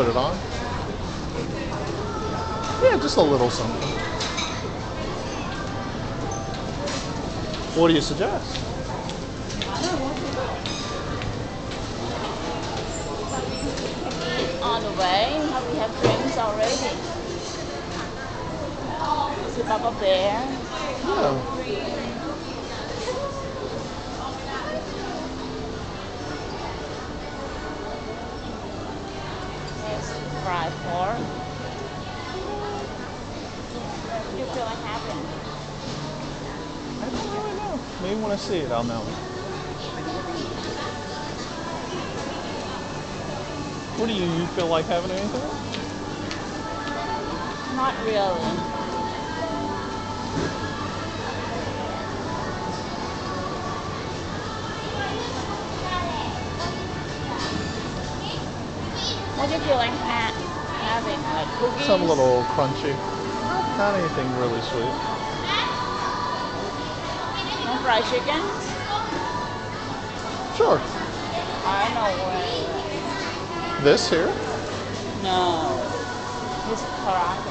put it on. Yeah, just a little something. What do you suggest? On the way, we have drinks already. See Papa Bear. Yeah. Maybe when I see it, I'll know. What do you, you feel like having anything? Not really. What do you feel like ha- having? Like cookies? Some little crunchy. Not anything really sweet. Fried chicken? Sure. I know where. This here? No. This karaage.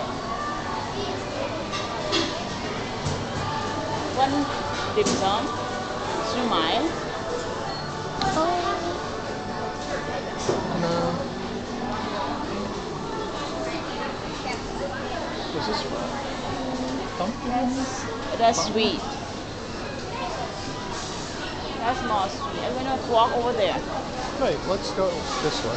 One dim sum. Siew mai. No. Is this pumpkin? That's, that's sweet. That's more sweet. I'm gonna walk over there. Wait, let's go this way.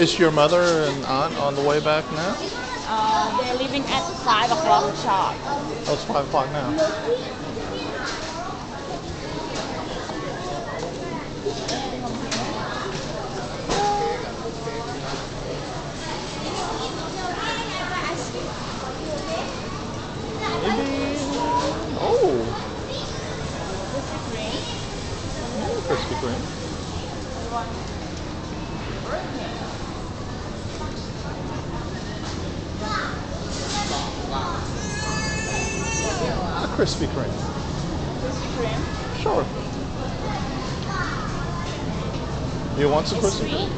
Is your mother and aunt on the way back now? Uh, they're leaving at 5 o'clock sharp. Oh, it's 5 o'clock now. Maybe. Oh, Krispy Kreme. A Krispy Kreme. Krispy Kreme. Sure. You want some Krispy. Kreme?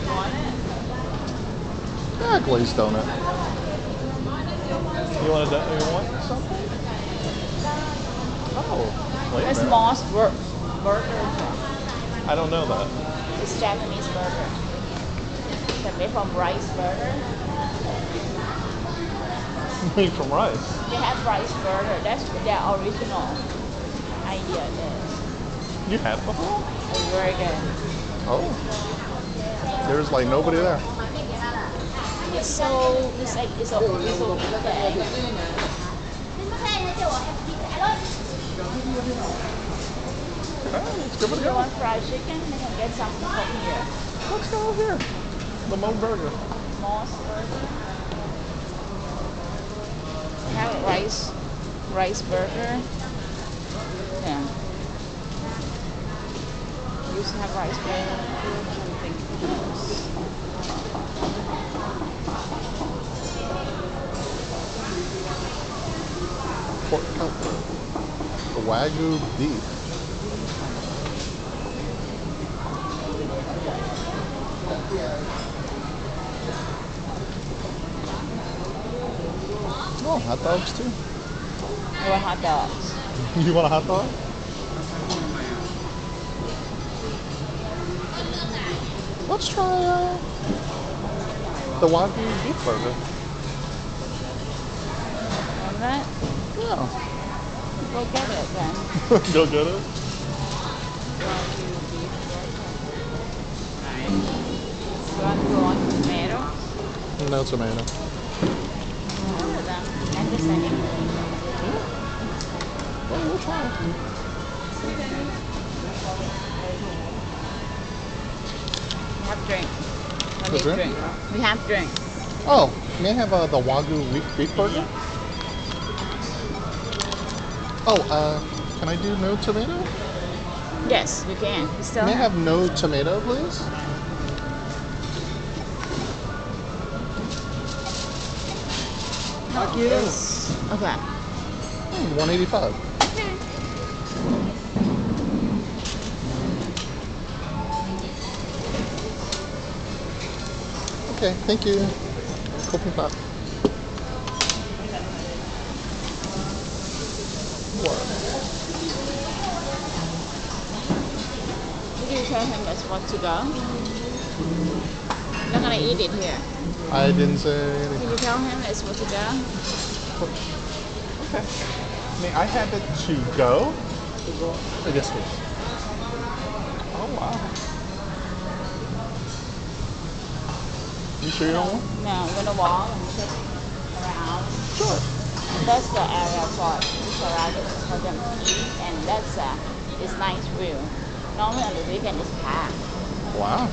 You want it? Yeah, glazed donut. You want a do- you want something? Oh, a It's minute. MOS bur- burger. I don't know that. It's Japanese burger. It's made from rice burger. Made from rice. They have rice burger. That's their original idea is. You had it before? It's very good. Oh. There's like nobody there. It's so it's like it's a it's a big bag. Okay, let's give it a You go. want fried chicken? You can get something from here. Let's go over here. The Mo Burger. MOS burger. We have rice rice burger. Yeah. We used to have rice burger. Something else. Pork cutlet. The Wagyu beef. Hot dogs too. We want hot dogs. You want a hot dog? Let's try uh, the Wagyu beef burger. Want that? Yeah. Go get it then. Go get it. To go on tomato? No tomato. Second. Well, we'll try. We have drink. Me drink? drink. We have drink. Oh, may I have uh, the Wagyu beef, beef burger? Oh, uh, can I do no tomato? Yes, you can. You still May I have. have no tomato, please? Thank you. Okay. Hmm, fine. 185. Okay. Okay, thank you. Cooking pot. What? Did you tell him that's what to go? Not gonna eat it here. I didn't say Did anything. you tell him it's what to go? Okay. I mean, I have it to go. Yes, please. Oh, wow. You sure you don't want? No, I'm gonna walk and check around. Sure. That's the area for Sarada for them to eat, and that's uh, it's nice view. Normally on the weekend it's packed. Wow.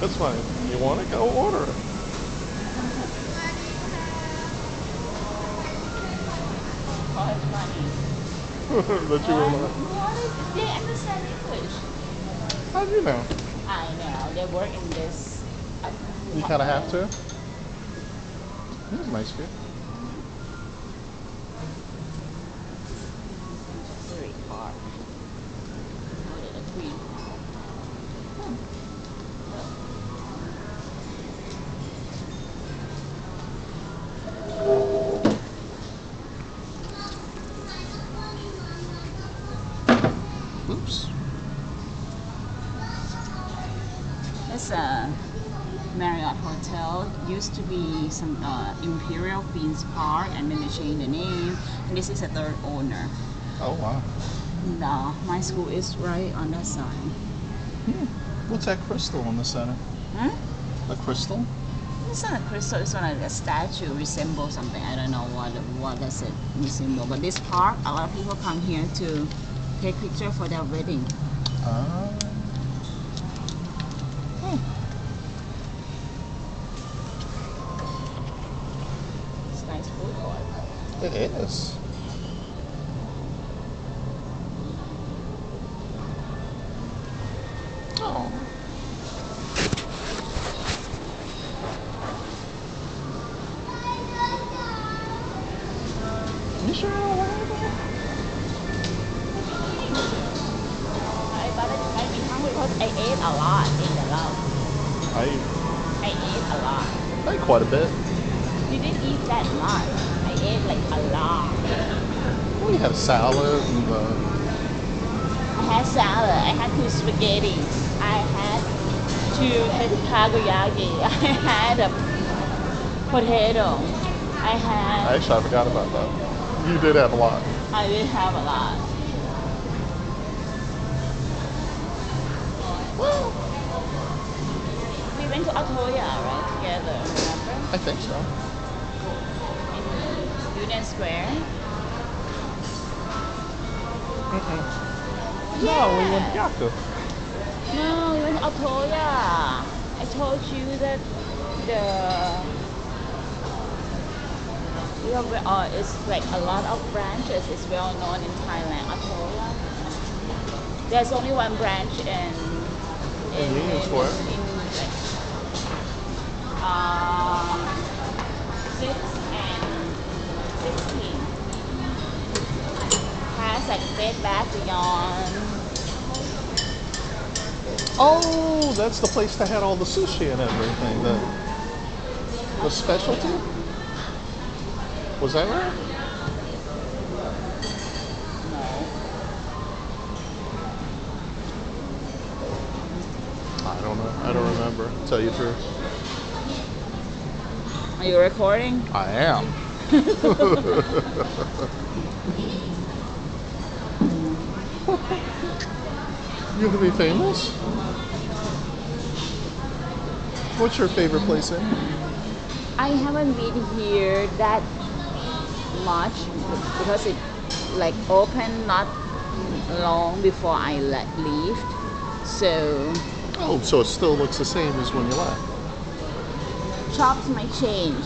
That's fine. You want it? Go order it. Oh, that you were What? like, they understand English? how do you know? I know they work in this. uh, You kind of have to. This is nice view. Very Used to be some uh, Imperial Queen's Park, and then they changed the name. And this is a third owner. Oh wow. And, uh, my school is right on that side. Hmm. What's that crystal in the center? Huh? A crystal? It's not a crystal. It's not like a statue. Resembles something. I don't know what what does it resemble. But this park, a lot of people come here to take picture for their wedding. Ah. It's nice food court. It is. Oh. You sure you don't want? I but I might be hungry because I ate a lot in the lunch. I I ate a lot. I ate quite a bit. You didn't eat that much. I ate like a lot. We had salad and uh, I had salad. I had two spaghetti. I had two takoyaki. I had a potato. I had. actually I forgot about that. You did have a lot. I did have a lot. Well, We went to Ootoya, right, together, remember? I think so. In Union Square. No, we went Yaku. No, we went to Ootoya. I told you that the we have, uh, it's like a lot of branches. It's well known in Thailand. Ootoya. There's only one branch in In Union Square? In, like, uh, six Has like Bed Bath Beyond. Oh, that's the place that had all the sushi and everything. The the specialty. Was that right? No. I don't know. I don't remember. Tell you the truth. Are you recording? I am. you gonna be famous? What's your favorite place in? I haven't been here that much because it like opened not long before I le- left. So Oh, so it still looks the same as when you left. shops might change.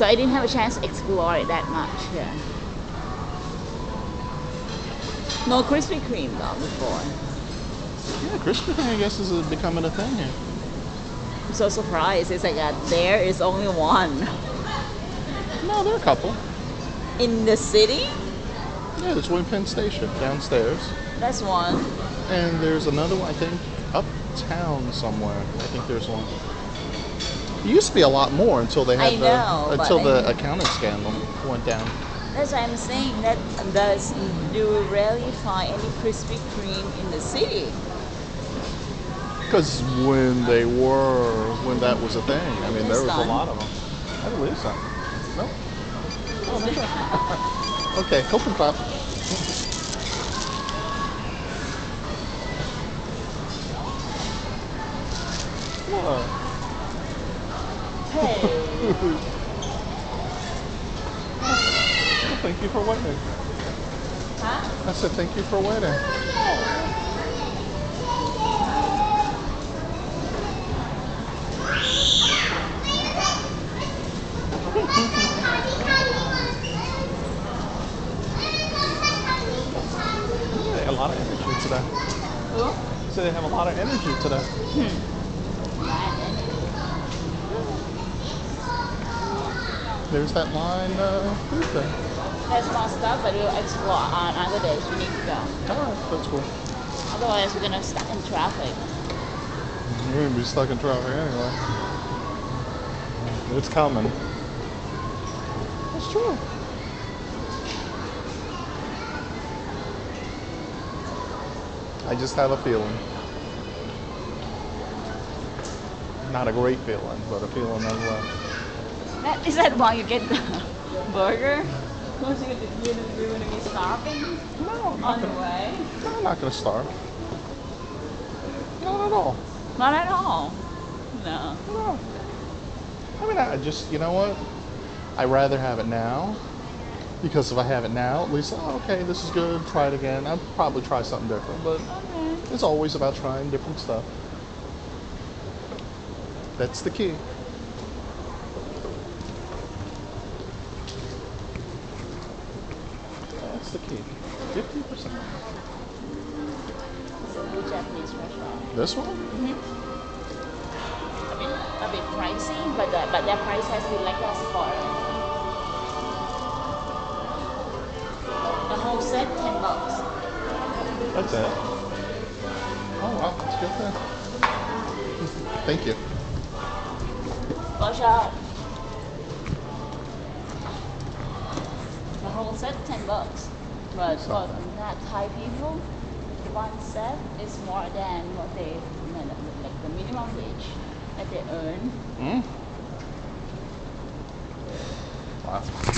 So I didn't have a chance to explore it that much. Yeah. No Krispy Kreme though before. Yeah, Krispy Kreme, I guess, is becoming a thing here. I'm so surprised. It's like uh, there is only one No, there are a couple. in the city. Yeah, there's one Penn Station downstairs, That's one. and there's another one, I think, uptown somewhere. I think there's one. It used to be a lot more until they had I the know, until the I- accounting scandal went down. That's why I'm saying that does you rarely find any Krispy Kreme in the city. Because when they were, when that was a thing, I mean, there was a lot of them. I believe so. No. Oh, okay. okay, open clap. What? Hey. Thank you for waiting. huh? I said thank you for waiting. A lot of energy today. So they have a lot of energy today. There's that line uh, food thing. There's more stuff, but we'll explore on other days. We need to go. Alright, that's cool. Otherwise, we're gonna stuck in traffic. You're gonna be stuck in traffic anyway. It's coming. That's true. I just have a feeling. Not a great feeling, but a feeling nonetheless. That, is that why you get the burger? Because you're, you're, you're gonna be starving No, on the way? I'm not gonna starve. Not at all. Not at all. No. No. I mean, I just, you know what? I'd rather have it now. Because if I have it now, at least, oh, okay, this is good, try it again. I'd probably try something different, but Okay. it's always about trying different stuff. That's the key. The key. 50%. It's a new Japanese restaurant. This one? Mm-hmm. A bit, a bit pricey, but the, but their price has been like that for the whole set ten bucks. That's it. Oh, wow, that's good then. Thank you. Watch out. The whole set ten bucks, but for that Thai people, one set is more than what they like the minimum wage that they earn. Mm. Wow.